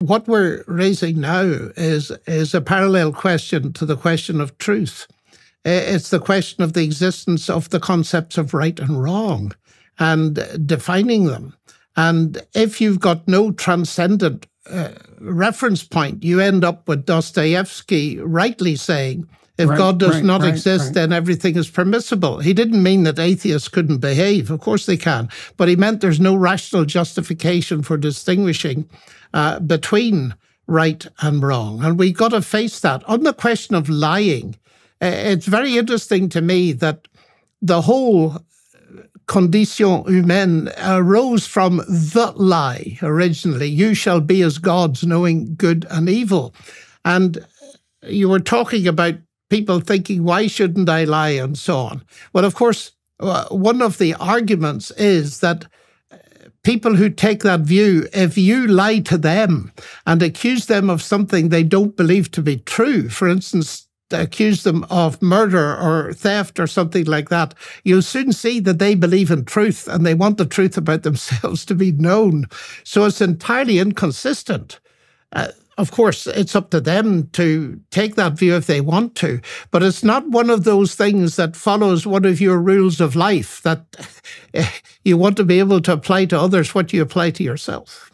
What we're raising now is, is a parallel question to the question of truth. It's the question of the existence of the concepts of right and wrong and defining them. And if you've got no transcendent uh, reference point, you end up with Dostoevsky rightly saying, if right, God does right, not right, exist, then everything is permissible. He didn't mean that atheists couldn't behave. Of course they can. But he meant there's no rational justification for distinguishing uh, between right and wrong. And we've got to face that. On the question of lying, it's very interesting to me that the whole condition humaine arose from the lie originally. You shall be as gods, knowing good and evil. And you were talking about people thinking, why shouldn't I lie, and so on. Well, of course, uh, one of the arguments is that uh, people who take that view, if you lie to them and accuse them of something they don't believe to be true, for instance, accuse them of murder or theft or something like that, you'll soon see that they believe in truth and they want the truth about themselves to be known. So it's entirely inconsistent. Uh, of course, it's up to them to take that view if they want to, but it's not one of those things that follows one of your rules of life that you want to be able to apply to others what you apply to yourself.